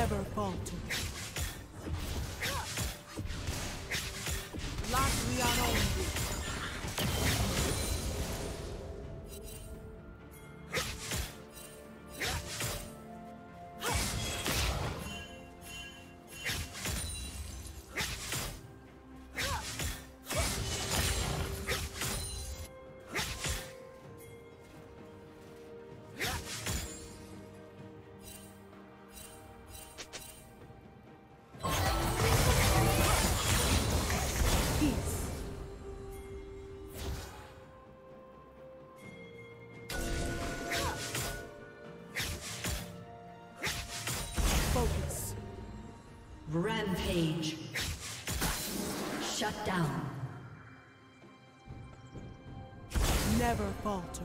never falter. Latvian only. Rampage. Shut down. Never falter.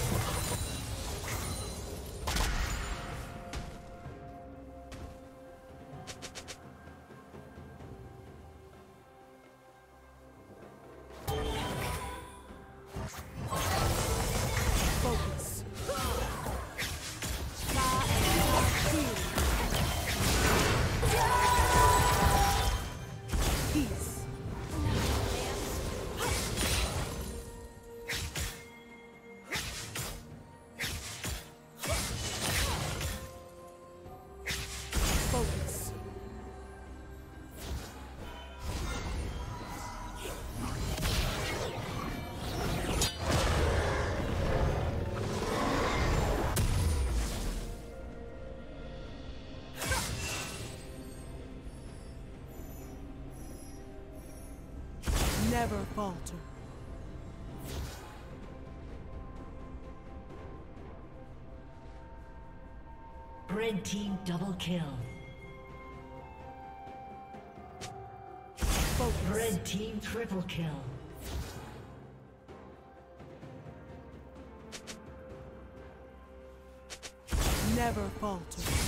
Never falter. Red team double kill. Focus. Red team triple kill. Never falter.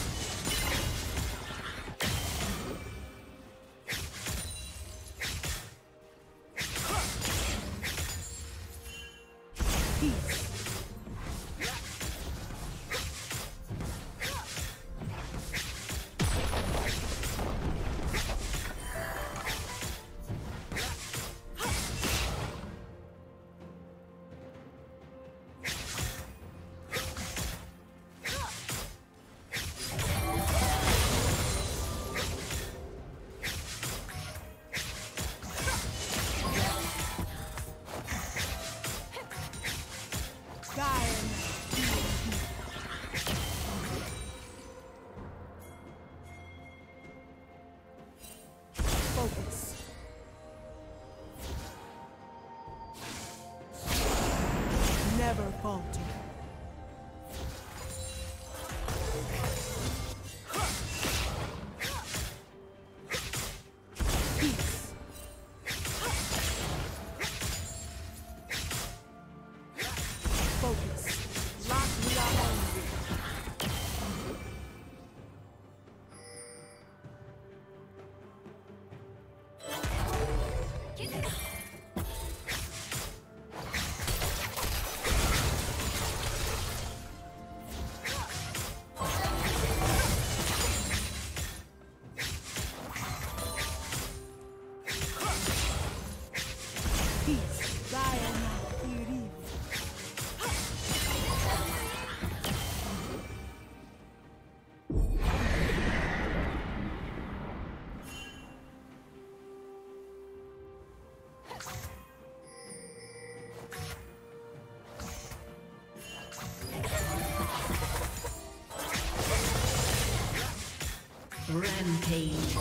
Rampage.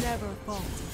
Never falter.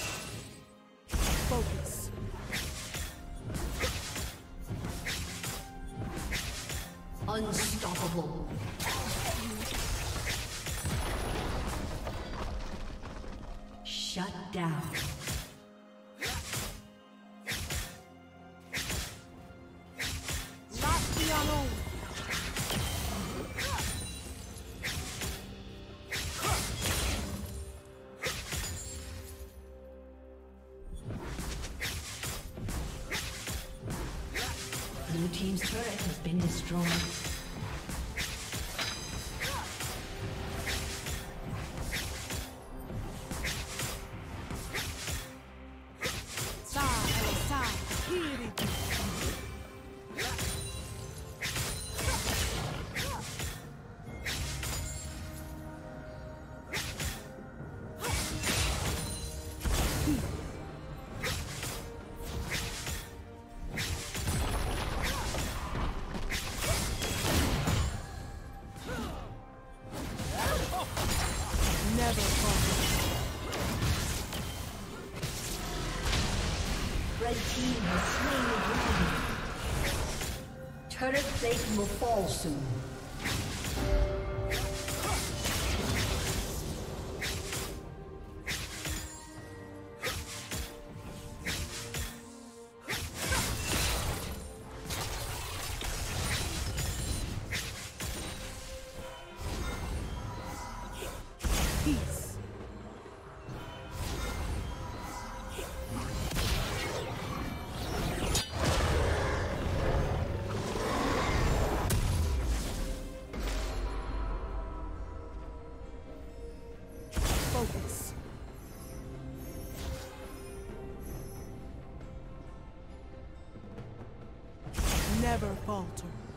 Will fall soon. Falter.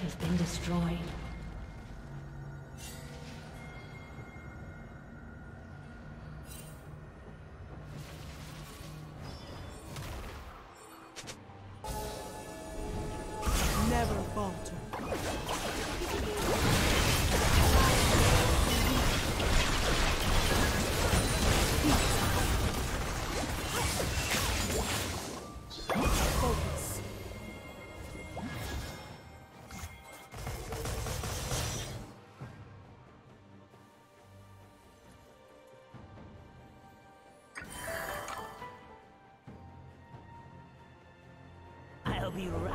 Has been destroyed. Be right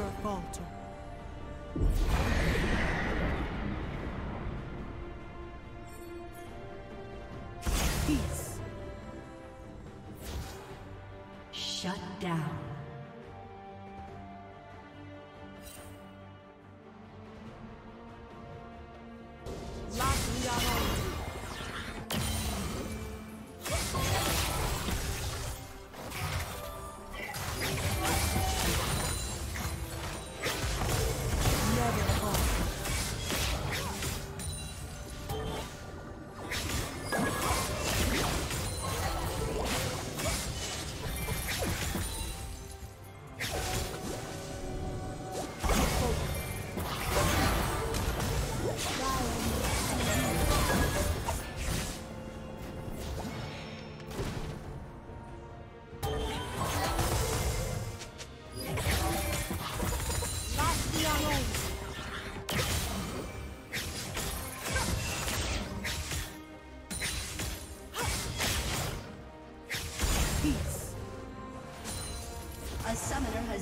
Never falter.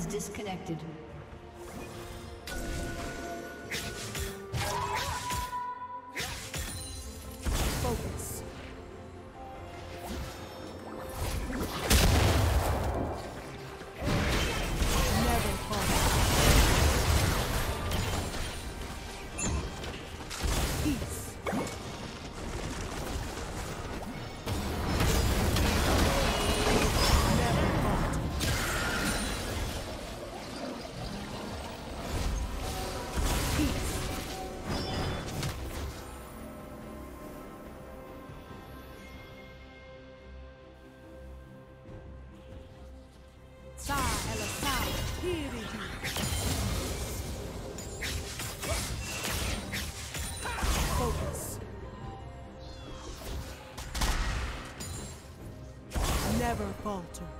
Disconnected. Never falter.